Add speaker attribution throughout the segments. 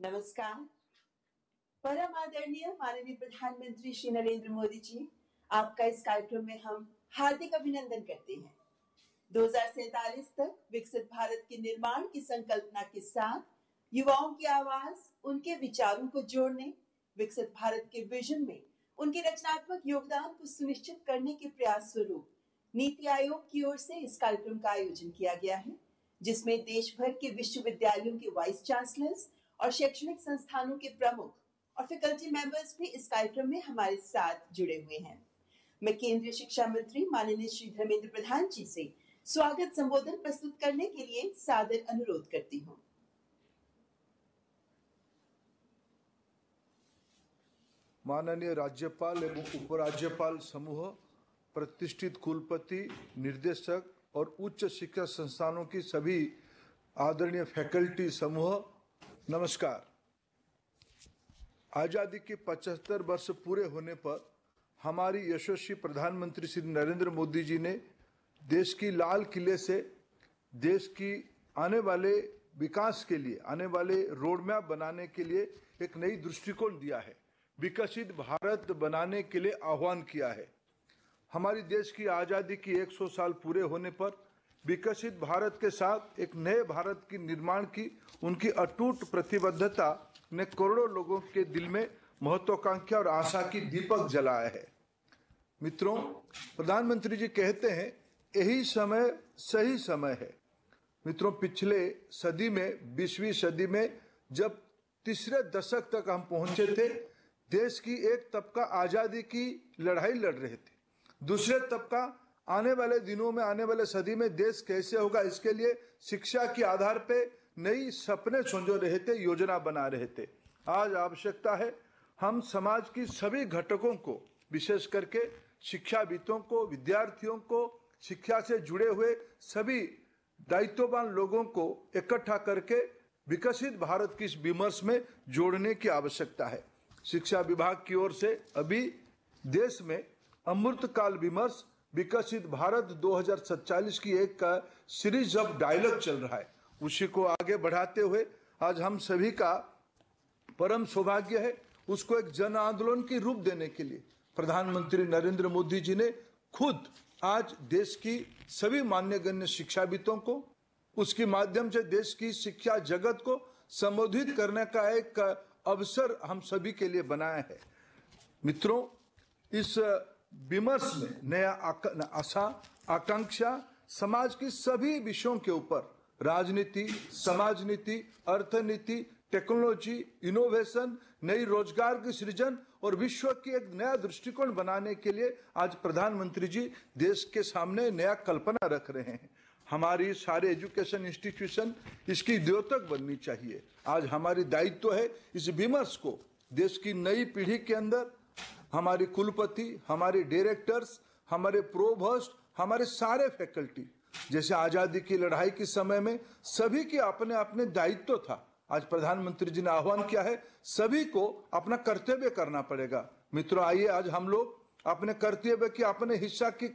Speaker 1: नमस्कार। परम आदरणीय माननीय प्रधानमंत्री श्री नरेंद्र मोदी जी, आपका इस कार्यक्रम में हम हार्दिक अभिनंदन करते हैं। दो तक विकसित भारत के निर्माण की संकल्पना के साथ युवाओं की आवाज़, उनके विचारों को जोड़ने, विकसित भारत के विजन में उनके रचनात्मक योगदान को सुनिश्चित करने के प्रयास स्वरूप नीति आयोग की ओर से इस कार्यक्रम का आयोजन किया गया है, जिसमें देश भर के विश्वविद्यालयों के वाइस चांसलर्स और शैक्षणिक संस्थानों के प्रमुख और फैकल्टी मेंबर्स भी इस कार्यक्रम में हमारे साथ जुड़े हुए हैं। मैं केंद्रीय शिक्षा मंत्री माननीय श्री धर्मेंद्र प्रधान जी से स्वागत संबोधन प्रस्तुत करने के लिए सादर अनुरोध करती हूँ।
Speaker 2: माननीय राज्यपाल एवं उपराज्यपाल समूह, प्रतिष्ठित कुलपति, निर्देशक और उच्च शिक्षा संस्थानों की सभी आदरणीय फैकल्टी समूह नमस्कार। आज़ादी के 75 वर्ष पूरे होने पर हमारी यशस्वी प्रधानमंत्री श्री नरेंद्र मोदी जी ने देश की लाल किले से देश की आने वाले विकास के लिए, आने वाले रोड मैप बनाने के लिए एक नई दृष्टिकोण दिया है। विकसित भारत बनाने के लिए आह्वान किया है। हमारी देश की आज़ादी की 100 साल पूरे होने पर विकसित भारत के साथ, एक नए भारत की निर्माण की, उनकी अटूट प्रतिबद्धता ने करोड़ों लोगों के दिल में महत्वाकांक्षा और आशा की दीपक जलाया है। मित्रों, प्रधानमंत्री जी कहते हैं, यही समय सही समय है। मित्रों, पिछले सदी में, बीसवीं सदी में, जब तीसरे दशक तक हम पहुँचे थे, देश की एक तबका आज़ादी की लड़ाई लड़ रहे थे। दूसरे तबका आने वाले दिनों में, आने वाले सदी में देश कैसे होगा, इसके लिए शिक्षा के आधार पे नई सपने सोचो रहे थे, योजना बना रहे थे। आज आवश्यकता है, हम समाज की सभी घटकों को, विशेष करके शिक्षाविदों को, विद्यार्थियों को, शिक्षा से जुड़े हुए सभी दायित्ववान लोगों को इकट्ठा करके विकसित भारत की इस विमर्श में जोड़ने की आवश्यकता है। शिक्षा विभाग की ओर से अभी देश में अमृतकाल विमर्श विकसित भारत 2047 की एक का सीरीज़ ऑफ़ डायलॉग चल रहा है। उसी को आगे बढ़ाते हुए आज हम सभी का परम सौभाग्य है उसको एक जन आंदोलन की रूप देने के लिए। प्रधानमंत्री नरेंद्र मोदी जी ने खुद आज देश की सभी मान्य गण्य शिक्षाविदों को, उसके माध्यम से देश की शिक्षा जगत को संबोधित करने का एक अवसर हम सभी के लिए बनाया है। मित्रों, इस विमर्श में, नया आशा, आकांक्षा, समाज की सभी विषयों के ऊपर, राजनीति समाज नीति अर्थनीति, टेक्नोलॉजी, इनोवेशन, नई रोज़गार की सृजन और विश्व की एक नया दृष्टिकोण बनाने के लिए आज प्रधानमंत्री जी देश के सामने नया कल्पना रख रहे हैं। हमारी सारे एजुकेशन इंस्टीट्यूशन इसकी द्योतक बननी चाहिए। आज हमारी दायित्व है इस विमर्श को। देश की नई पीढ़ी के अंदर हमारी कुलपति, हमारे डायरेक्टर्स हमारे प्रोभस्ट हमारे सारे फैकल्टी जैसे आज़ादी की लड़ाई के समय में सभी के अपने अपने दायित्व था। आज प्रधानमंत्री जी ने आह्वान किया है, सभी को अपना कर्तव्य करना पड़ेगा। मित्रों, आइए आज हम लोग अपने कर्तव्य की, अपने हिस्सा की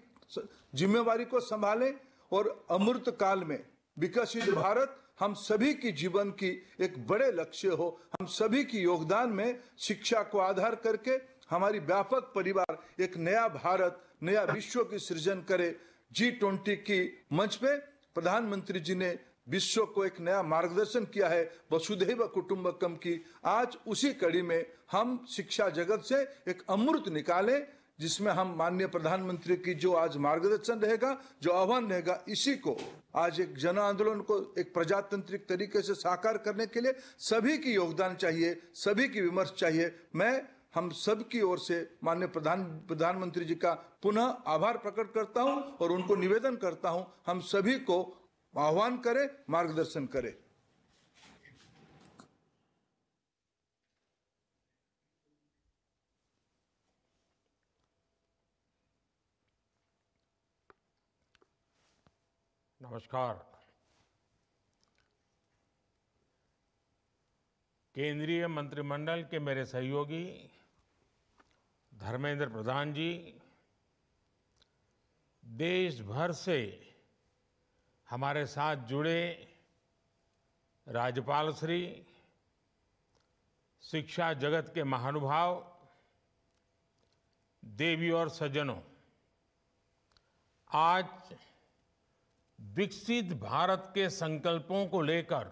Speaker 2: जिम्मेवारी को संभालें और अमृत काल में विकसित भारत हम सभी की जीवन की एक बड़े लक्ष्य हो। हम सभी की योगदान में शिक्षा को आधार करके हमारी व्यापक परिवार, एक नया भारत, नया विश्व की सृजन करे। जी ट्वेंटी की मंच पे प्रधानमंत्री जी ने विश्व को एक नया मार्गदर्शन किया है, वसुधैव कुटुंबकम की। आज उसी कड़ी में हम शिक्षा जगत से एक अमृत निकालें, जिसमें हम माननीय प्रधानमंत्री की जो आज मार्गदर्शन रहेगा, जो आह्वान रहेगा, इसी को आज एक जन आंदोलन को एक प्रजातांत्रिक तरीके से साकार करने के लिए सभी की योगदान चाहिए, सभी की विमर्श चाहिए। मैं हम सब की ओर से माननीय प्रधान, प्रधानमंत्री जी का पुनः आभार प्रकट करता हूँ और उनको निवेदन करता हूँ, हम सभी को आह्वान करें, मार्गदर्शन करें।
Speaker 3: नमस्कार। केंद्रीय मंत्रिमंडल के मेरे सहयोगी धर्मेंद्र प्रधान जी देश भर से हमारे साथ जुड़े राज्यपाल श्री, शिक्षा जगत के महानुभाव, देवी और सज्जनों, आज विकसित भारत के संकल्पों को लेकर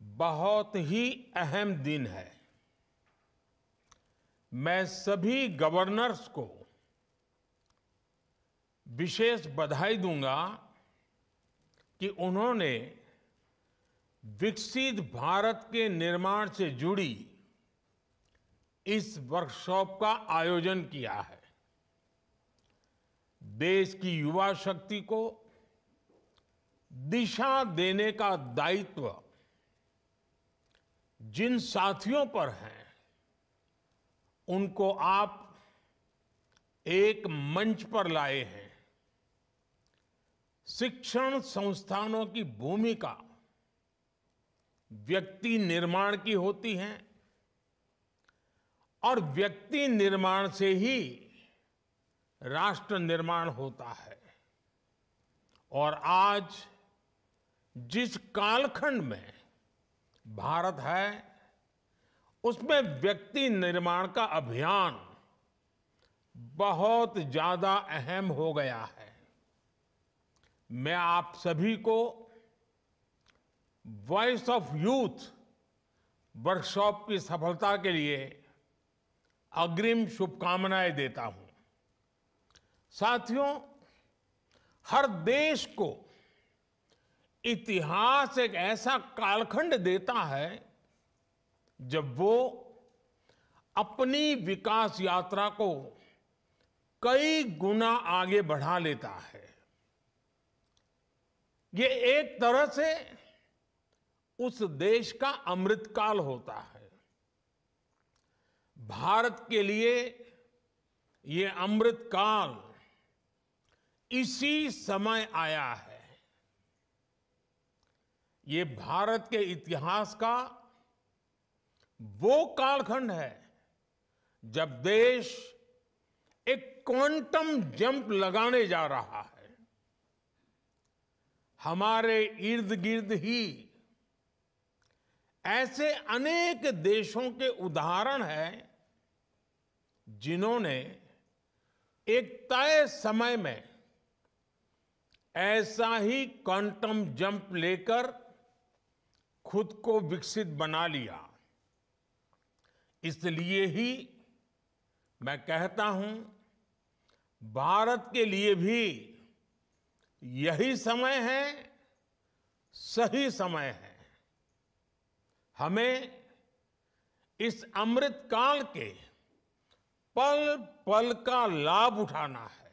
Speaker 3: बहुत ही अहम दिन है। मैं सभी गवर्नर्स को विशेष बधाई दूँगा कि उन्होंने विकसित भारत के निर्माण से जुड़ी इस वर्कशॉप का आयोजन किया है। देश की युवा शक्ति को दिशा देने का दायित्व जिन साथियों पर है उनको आप एक मंच पर लाए हैं। शिक्षण संस्थानों की भूमिका व्यक्ति निर्माण की होती है और व्यक्ति निर्माण से ही राष्ट्र निर्माण होता है। और आज जिस कालखंड में भारत है उसमें व्यक्ति निर्माण का अभियान बहुत ज़्यादा अहम हो गया है। मैं आप सभी को वॉइस ऑफ़ यूथ वर्कशॉप की सफलता के लिए अग्रिम शुभकामनाएँ देता हूँ। साथियों, हर देश को इतिहास एक ऐसा कालखंड देता है जब वो अपनी विकास यात्रा को कई गुना आगे बढ़ा लेता है, ये एक तरह से उस देश का अमृतकाल होता है। भारत के लिए ये अमृतकाल इसी समय आया है। ये भारत के इतिहास का वो कालखंड है जब देश एक क्वांटम जंप लगाने जा रहा है। हमारे इर्द गिर्द ही ऐसे अनेक देशों के उदाहरण हैं जिन्होंने एक तय समय में ऐसा ही क्वांटम जंप लेकर खुद को विकसित बना लिया। इसलिए ही मैं कहता हूँ, भारत के लिए भी यही समय है, सही समय है। हमें इस अमृत काल के पल पल का लाभ उठाना है।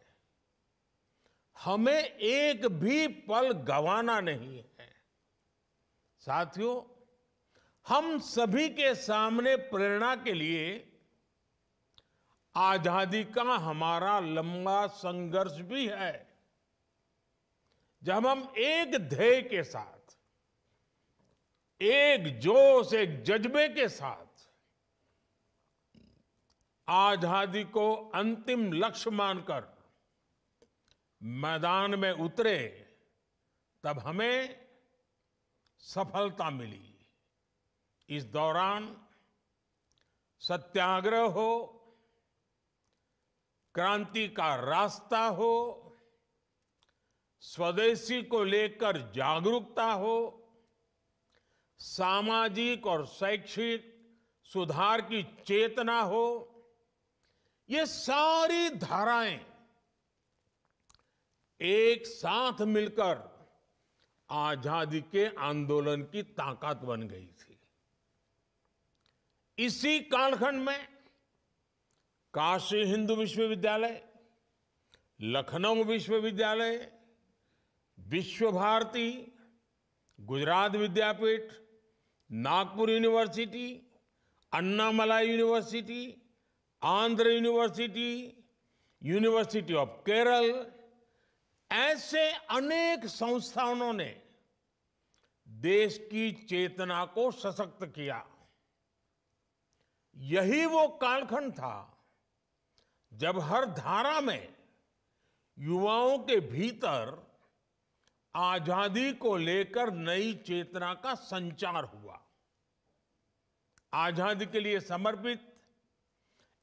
Speaker 3: हमें एक भी पल गंवाना नहीं है। साथियों हम सभी के सामने प्रेरणा के लिए आज़ादी का हमारा लंबा संघर्ष भी है। जब हम एक ध्येय के साथ, एक जोश, एक जज्बे के साथ आज़ादी को अंतिम लक्ष्य मानकर मैदान में उतरे, तब हमें सफलता मिली। इस दौरान सत्याग्रह हो, क्रांति का रास्ता हो, स्वदेशी को लेकर जागरूकता हो, सामाजिक और शैक्षिक सुधार की चेतना हो, ये सारी धाराएँ एक साथ मिलकर आज़ादी के आंदोलन की ताकत बन गई थी। इसी कालखंड में काशी हिंदू विश्वविद्यालय, लखनऊ विश्वविद्यालय Vishwa Bharati Gujarat Vidyapith, Nagpur university, Annamalai university, Andhra university university of Kerala, ऐसे अनेक संस्थानों ने देश की चेतना को सशक्त किया। यही वो कालखंड था जब हर धारा में युवाओं के भीतर आज़ादी को लेकर नई चेतना का संचार हुआ। आज़ादी के लिए समर्पित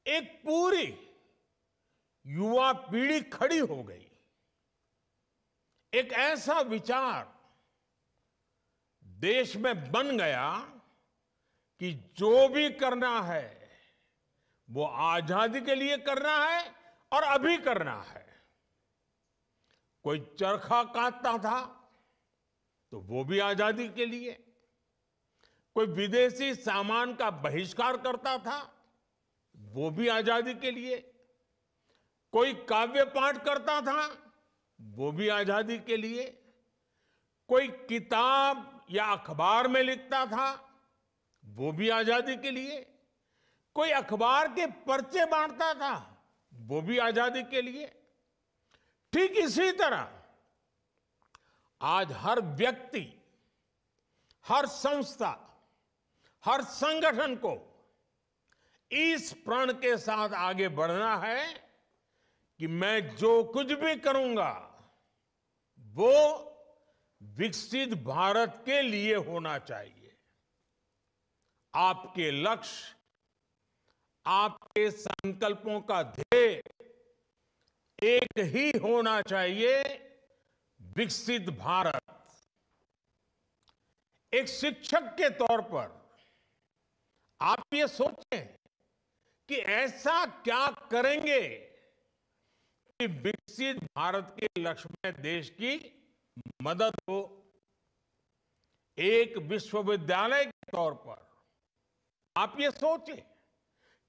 Speaker 3: एक पूरी युवा पीढ़ी खड़ी हो गई। एक ऐसा विचार देश में बन गया कि जो भी करना है, वो आज़ादी के लिए करना है और अभी करना है। कोई चरखा काटता था तो वो भी आज़ादी के लिए। कोई विदेशी सामान का बहिष्कार करता था, वो भी आज़ादी के लिए। कोई काव्य पाठ करता था, वो भी आज़ादी के लिए। कोई किताब या अखबार में लिखता था वो भी आज़ादी के लिए। कोई अखबार के पर्चे बांटता था, वो भी आज़ादी के लिए। ठीक इसी तरह, आज हर व्यक्ति, हर संस्था, हर संगठन को इस प्रण के साथ आगे बढ़ना है कि मैं जो कुछ भी करूँगा, वो विकसित भारत के लिए होना चाहिए। आपके लक्ष्य, आपके संकल्पों का ध्येय एक ही होना चाहिए, विकसित भारत। एक शिक्षक के तौर पर आप ये सोचें कि ऐसा क्या करेंगे कि विकसित भारत के लक्ष्य में देश की मदद हो। एक विश्वविद्यालय के तौर पर आप ये सोचें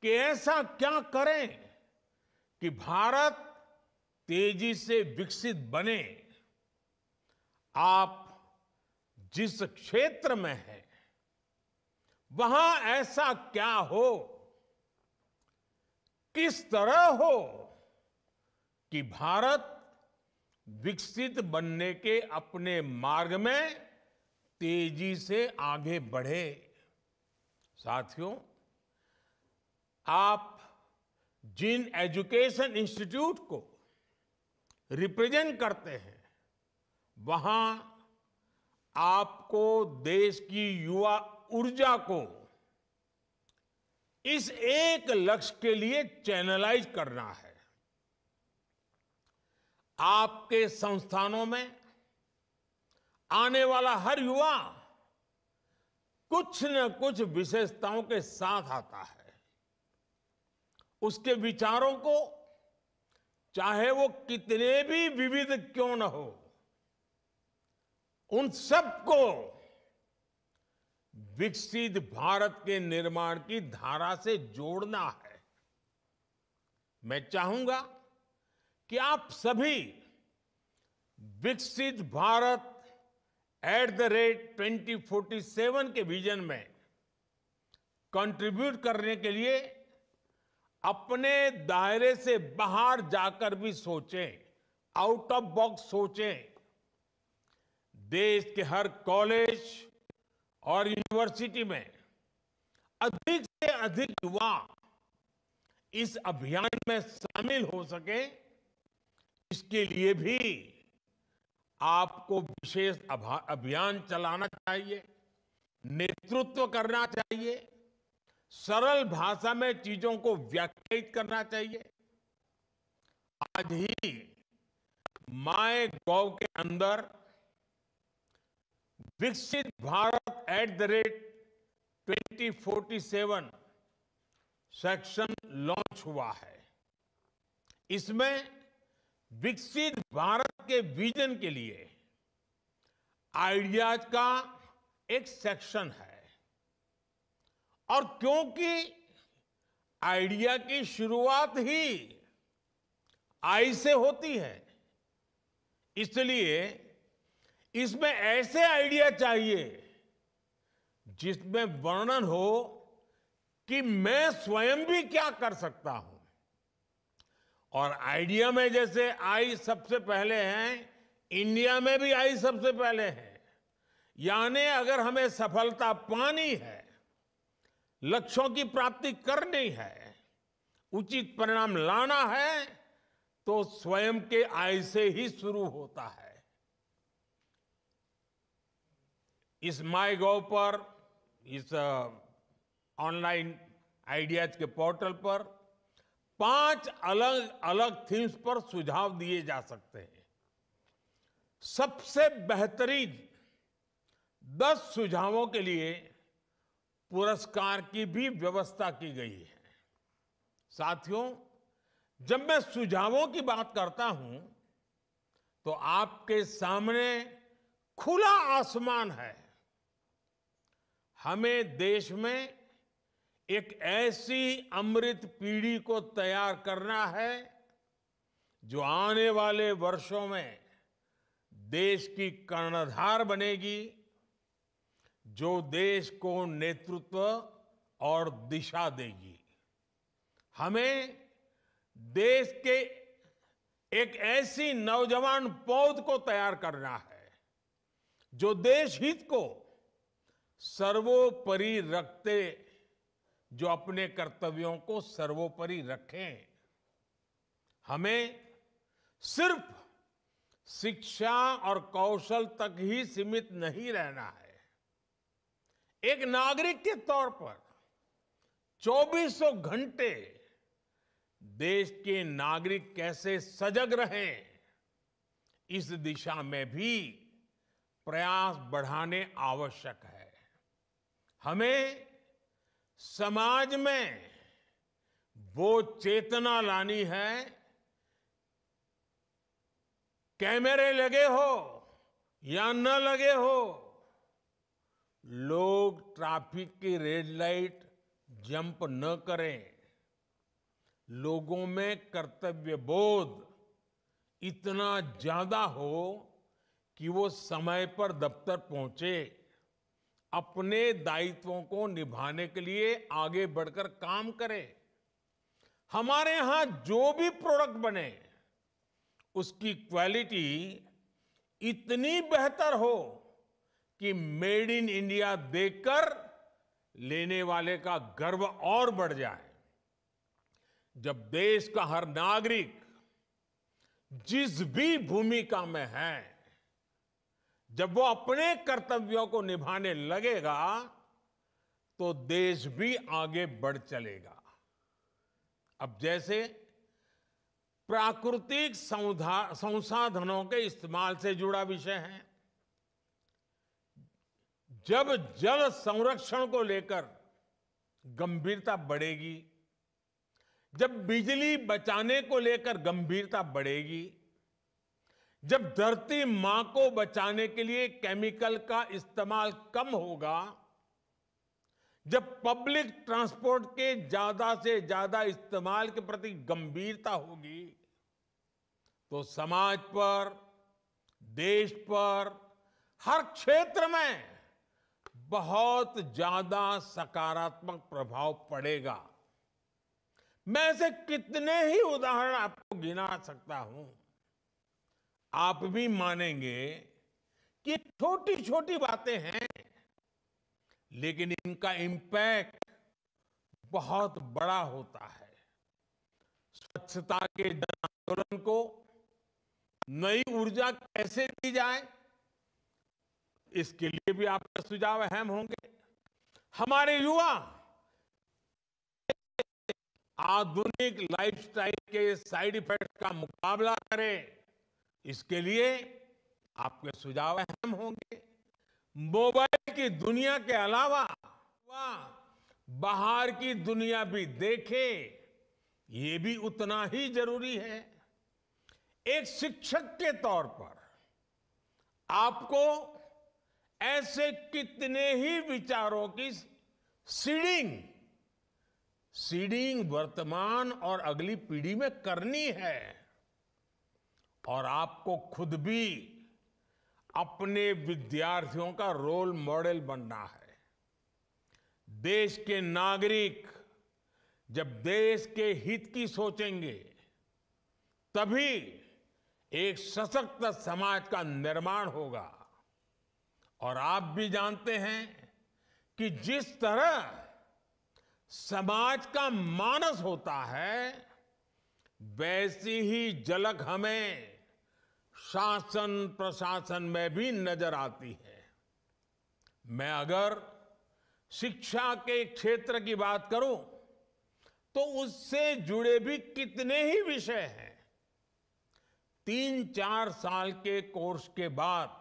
Speaker 3: कि ऐसा क्या करें कि भारत तेज़ी से विकसित बने। आप जिस क्षेत्र में हैं, वहाँ ऐसा क्या हो, किस तरह हो कि भारत विकसित बनने के अपने मार्ग में तेज़ी से आगे बढ़े। साथियों, आप जिन एजुकेशन इंस्टीट्यूट को रिप्रेजेंट करते हैं, वहाँ आपको देश की युवा ऊर्जा को इस एक लक्ष्य के लिए चैनलाइज करना है। आपके संस्थानों में आने वाला हर युवा कुछ न कुछ विशेषताओं के साथ आता है। उसके विचारों को, चाहे वो कितने भी विविध क्यों न हो, उन सबको विकसित भारत के निर्माण की धारा से जोड़ना है। मैं चाहूँगा कि आप सभी विकसित भारत एट द रेट 2047 के विजन में कंट्रीब्यूट करने के लिए अपने दायरे से बाहर जाकर भी सोचें आउट ऑफ़ बॉक्स सोचें। देश के हर कॉलेज और यूनिवर्सिटी में अधिक से अधिक युवा इस अभियान में शामिल हो सके, इसके लिए भी आपको विशेष अभियान चलाना चाहिए, नेतृत्व करना चाहिए, सरल भाषा में चीज़ों को व्याख्यायित करना चाहिए। आज ही माय गौ के अंदर Viksit Bharat at the rate 2047 section launch हुआ है। इसमें विकसित भारत के विजन के लिए आइडियाज़ का एक सेक्शन है। और क्योंकि आइडिया की शुरुआत ही आई से होती है, इसलिए इसमें ऐसे आइडिया चाहिए जिसमें वर्णन हो कि मैं स्वयं भी क्या कर सकता हूँ। और आइडिया में जैसे आई सबसे पहले हैं, इंडिया में भी आई सबसे पहले है। यानी अगर हमें सफलता पानी है, लक्ष्यों की प्राप्ति करनी है, उचित परिणाम लाना है तो स्वयं के आय से ही शुरू होता है। इस माई गौ पर, इस ऑनलाइन आइडियाज़ के पोर्टल पर पाँच अलग अलग थीम्स पर सुझाव दिए जा सकते हैं। सबसे बेहतरीन दस सुझावों के लिए पुरस्कार की भी व्यवस्था की गई है। साथियों, जब मैं सुझावों की बात करता हूँ तो आपके सामने खुला आसमान है। हमें देश में एक ऐसी अमृत पीढ़ी को तैयार करना है जो आने वाले वर्षों में देश की कर्णधार बनेगी, जो देश को नेतृत्व और दिशा देगी। हमें देश के एक ऐसी नौजवान पौध को तैयार करना है, जो देश हित को सर्वोपरि रखते जो अपने कर्तव्यों को सर्वोपरि रखें। हमें सिर्फ़ शिक्षा और कौशल तक ही सीमित नहीं रहना है। एक नागरिक के तौर पर चौबीसों घंटे देश के नागरिक कैसे सजग रहें, इस दिशा में भी प्रयास बढ़ाने आवश्यक है। हमें समाज में वो चेतना लानी है, कैमरे लगे हो या न लगे हो, लोग ट्रैफ़िक की रेड लाइट जंप न करें। लोगों में कर्तव्य बोध इतना ज़्यादा हो कि वो समय पर दफ्तर पहुँचे। अपने दायित्वों को निभाने के लिए आगे बढ़कर काम करें। हमारे यहाँ जो भी प्रोडक्ट बने, उसकी क्वालिटी इतनी बेहतर हो कि मेड इन इंडिया देखकर लेने वाले का गर्व और बढ़ जाए। जब देश का हर नागरिक जिस भी भूमिका में है जब वो अपने कर्तव्यों को निभाने लगेगा तो देश भी आगे बढ़ चलेगा। अब जैसे प्राकृतिक संसाधनों के इस्तेमाल से जुड़ा विषय है, जब जल संरक्षण को लेकर गंभीरता बढ़ेगी, जब बिजली बचाने को लेकर गंभीरता बढ़ेगी जब धरती माँ को बचाने के लिए केमिकल का इस्तेमाल कम होगा, जब पब्लिक ट्रांसपोर्ट के ज़्यादा से ज़्यादा इस्तेमाल के प्रति गंभीरता होगी तो समाज पर, देश पर, हर क्षेत्र में बहुत ज़्यादा सकारात्मक प्रभाव पड़ेगा। मैं ऐसे कितने ही उदाहरण आपको गिना सकता हूँ। आप भी मानेंगे कि छोटी छोटी बातें हैं, लेकिन इनका इंपैक्ट बहुत बड़ा होता है। स्वच्छता के जन आंदोलन को नई ऊर्जा कैसे दी जाए, इसके लिए भी आपके सुझाव अहम होंगे। हमारे युवा आधुनिक लाइफस्टाइल के साइड इफ़ेक्ट का मुकाबला करें। इसके लिए आपके सुझाव अहम होंगे। मोबाइल की दुनिया के अलावा बाहर की दुनिया भी देखे, ये भी उतना ही ज़रूरी है। एक शिक्षक के तौर पर आपको ऐसे कितने ही विचारों की सीडिंग सीडिंग वर्तमान और अगली पीढ़ी में करनी है। और आपको खुद भी अपने विद्यार्थियों का रोल मॉडल बनना है। देश के नागरिक जब देश के हित की सोचेंगे, तभी एक सशक्त समाज का निर्माण होगा। और आप भी जानते हैं कि जिस तरह समाज का मानस होता है, वैसी ही झलक हमें शासन प्रशासन में भी नज़र आती है। मैं अगर शिक्षा के क्षेत्र की बात करूँ तो उससे जुड़े भी कितने ही विषय हैं। तीन चार साल के कोर्स के बाद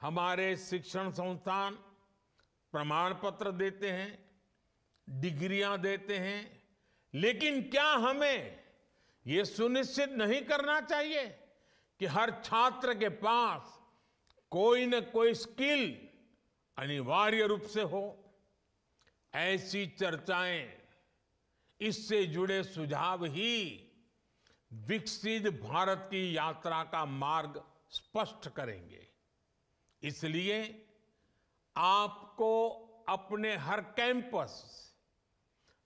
Speaker 3: हमारे शिक्षण संस्थान प्रमाण पत्र देते हैं, डिग्रियाँ देते हैं, लेकिन क्या हमें ये सुनिश्चित नहीं करना चाहिए? कि हर छात्र के पास कोई न कोई स्किल अनिवार्य रूप से हो। ऐसी चर्चाएँ, इससे जुड़े सुझाव ही विकसित भारत की यात्रा का मार्ग स्पष्ट करेंगे। इसलिए आपको अपने हर कैंपस,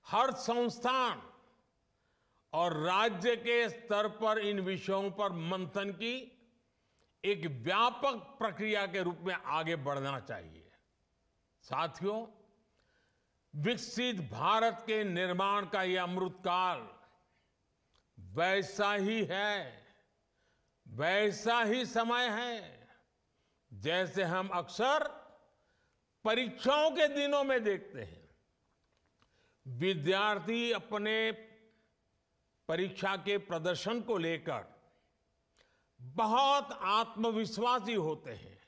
Speaker 3: हर संस्थान और राज्य के स्तर पर इन विषयों पर मंथन की एक व्यापक प्रक्रिया के रूप में आगे बढ़ना चाहिए। साथियों, विकसित भारत के निर्माण का यह अमृतकाल वैसा ही है, वैसा ही समय है, जैसे हम अक्सर परीक्षाओं के दिनों में देखते हैं। विद्यार्थी अपने परीक्षा के प्रदर्शन को लेकर बहुत आत्मविश्वासी होते हैं।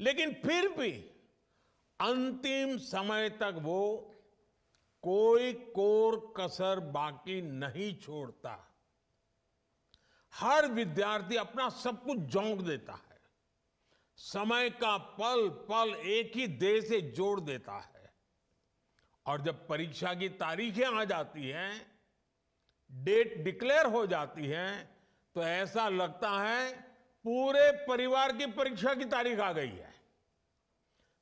Speaker 3: लेकिन फिर भी अंतिम समय तक वो कोई कोर कसर बाकी नहीं छोड़ता। हर विद्यार्थी अपना सब कुछ झोंक देता है। समय का पल पल एक ही देह से जोड़ देता है। और जब परीक्षा की तारीखें आ जाती हैं डेट डिक्लेयर हो जाती है तो ऐसा लगता है पूरे परिवार की परीक्षा की तारीख आ गई है।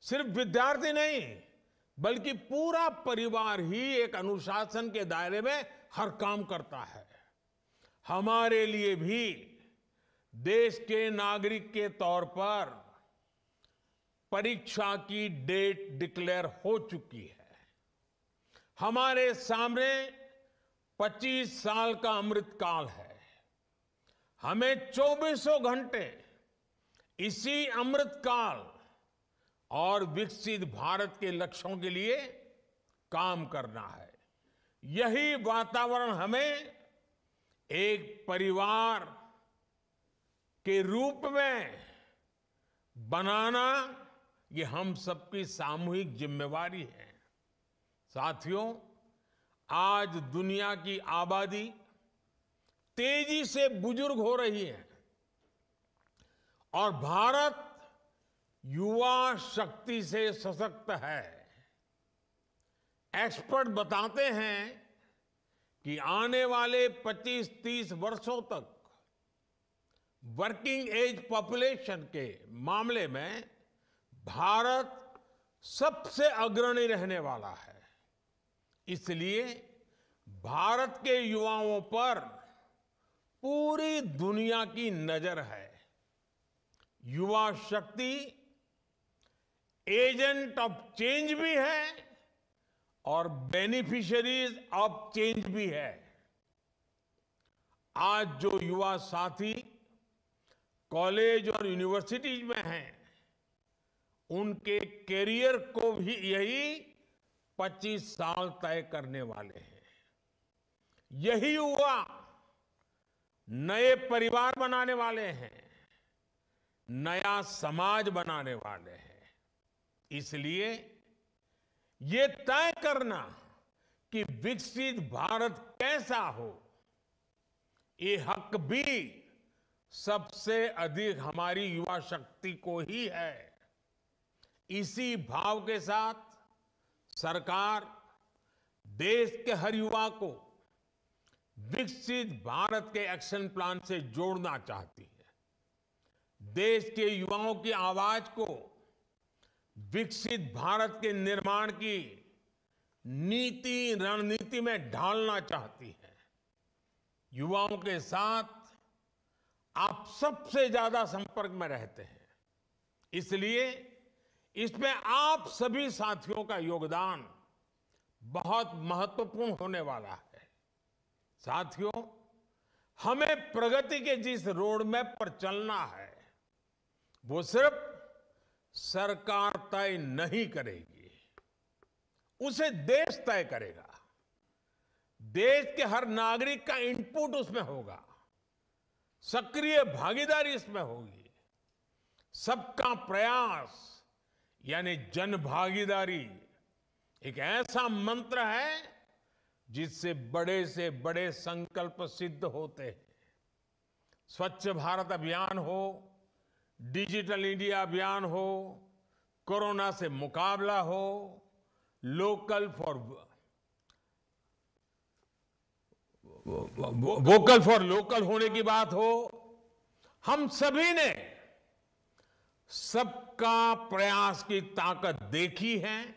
Speaker 3: सिर्फ़ विद्यार्थी नहीं, बल्कि पूरा परिवार ही एक अनुशासन के दायरे में हर काम करता है। हमारे लिए भी देश के नागरिक के तौर पर परीक्षा की डेट डिक्लेयर हो चुकी है। हमारे सामने 25 साल का अमृतकाल है। हमें चौबीसों घंटे इसी अमृतकाल और विकसित भारत के लक्ष्यों के लिए काम करना है। यही वातावरण हमें एक परिवार के रूप में बनाना, ये हम सबकी सामूहिक जिम्मेवारी है। साथियों आज दुनिया की आबादी तेज़ी से बुज़ुर्ग हो रही है और भारत युवा शक्ति से सशक्त है। एक्सपर्ट बताते हैं कि आने वाले 25-30 वर्षों तक वर्किंग एज पॉपुलेशन के मामले में भारत सबसे अग्रणी रहने वाला है। इसलिए भारत के युवाओं पर पूरी दुनिया की नज़र है। युवा शक्ति, एजेंट ऑफ़ चेंज भी है और बेनिफिशियरीज ऑफ़ चेंज भी है। आज जो युवा साथी कॉलेज और यूनिवर्सिटीज में हैं, उनके करियर को भी यही 25 साल तय करने वाले हैं। यही युवा नए परिवार बनाने वाले हैं। नया समाज बनाने वाले हैं। इसलिए ये तय करना कि विकसित भारत कैसा हो, ये हक भी सबसे अधिक हमारी युवा शक्ति को ही है। इसी भाव के साथ सरकार देश के हर युवा को विकसित भारत के एक्शन प्लान से जोड़ना चाहती है। देश के युवाओं की आवाज़ को विकसित भारत के निर्माण की नीति, रणनीति में ढालना चाहती है। युवाओं के साथ आप सबसे ज़्यादा संपर्क में रहते हैं। इसलिए इसमें आप सभी साथियों का योगदान बहुत महत्वपूर्ण होने वाला है। साथियों, हमें प्रगति के जिस रोड मैप पर चलना है, वो सिर्फ़ सरकार तय नहीं करेगी, उसे देश तय करेगा। देश के हर नागरिक का इनपुट उसमें होगा, सक्रिय भागीदारी इसमें होगी, सबका प्रयास यानी जन भागीदारी एक ऐसा मंत्र है जिससे बड़े से बड़े संकल्प सिद्ध होते हैं। स्वच्छ भारत अभियान हो, डिजिटल इंडिया अभियान हो, कोरोना से मुकाबला हो, local for vocal for local होने की बात हो, हम सभी ने सबका प्रयास की ताकत देखी है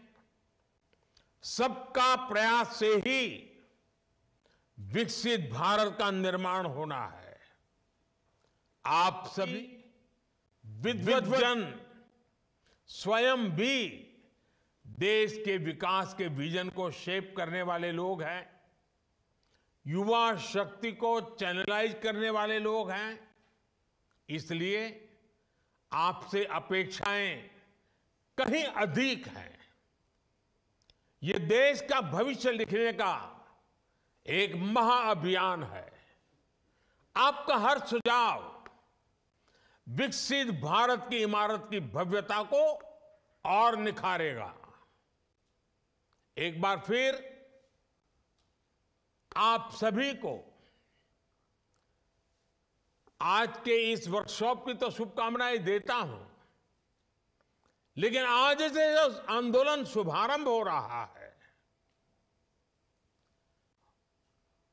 Speaker 3: सबका प्रयास से ही विकसित भारत का निर्माण होना है। आप सभी विद्वजन स्वयं भी देश के विकास के विजन को शेप करने वाले लोग हैं युवा शक्ति को चैनलाइज करने वाले लोग हैं इसलिए आपसे अपेक्षाएँ कहीं अधिक हैं। ये देश का भविष्य लिखने का एक महाअभियान है। आपका हर सुझाव विकसित भारत की इमारत की भव्यता को और निखारेगा। एक बार फिर आप सभी को आज के इस वर्कशॉप की तो शुभकामनाएँ देता हूँ। लेकिन आज से जो आंदोलन शुभारंभ हो रहा है,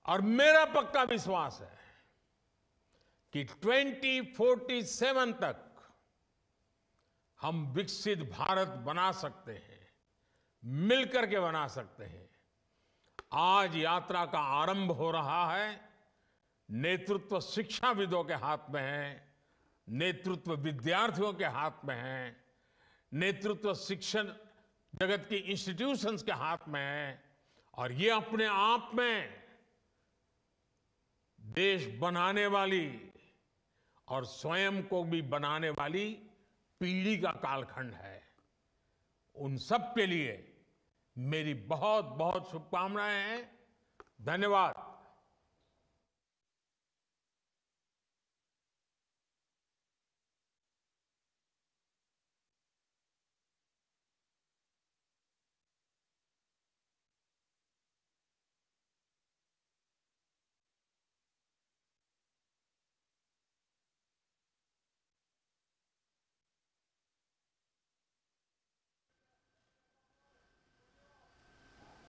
Speaker 3: और मेरा पक्का विश्वास है कि 2047 तक हम विकसित भारत बना सकते हैं, मिलकर के बना सकते हैं। आज यात्रा का आरंभ हो रहा है। नेतृत्व शिक्षाविदों के हाथ में है, नेतृत्व विद्यार्थियों के हाथ में है, नेतृत्व शिक्षण जगत की इंस्टीट्यूशंस के हाथ में है, और ये अपने आप में देश बनाने वाली और स्वयं को भी बनाने वाली पीढ़ी का कालखंड है। उन सब के लिए मेरी बहुत बहुत शुभकामनाएँ हैं। धन्यवाद।